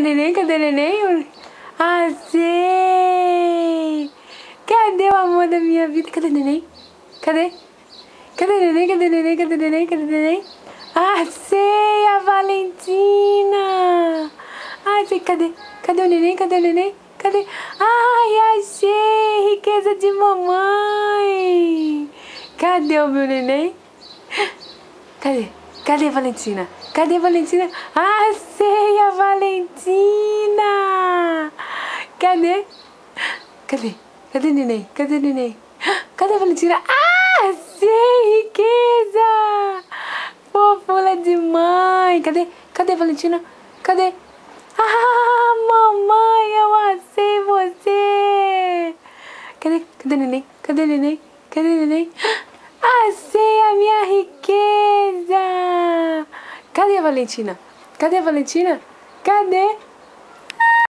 Cadê neném? Cadê neném? Achei! Cadê o amor da minha vida? Cadê neném? Cadê? Cadê neném? Cadê neném? Cadê neném? Cadê neném? Achei a Valentina! Achei, cadê? Cadê o neném? Cadê o neném? Cadê? Ai, achei! Riqueza de mamãe! Cadê o meu neném? Cadê? Cadê Valentina? Cadê Valentina? Achei Cadê? Cadê? Cadê neném? Cadê neném? Cadê a Valentina? Ah, achei riqueza! Fofula de mãe! Cadê? Cadê a Valentina? Cadê? Ah, mamãe, eu achei você! Cadê? Cadê neném? Cadê neném? Cadê neném? Achei a minha riqueza! Cadê a Valentina? Cadê a Valentina? Cadê?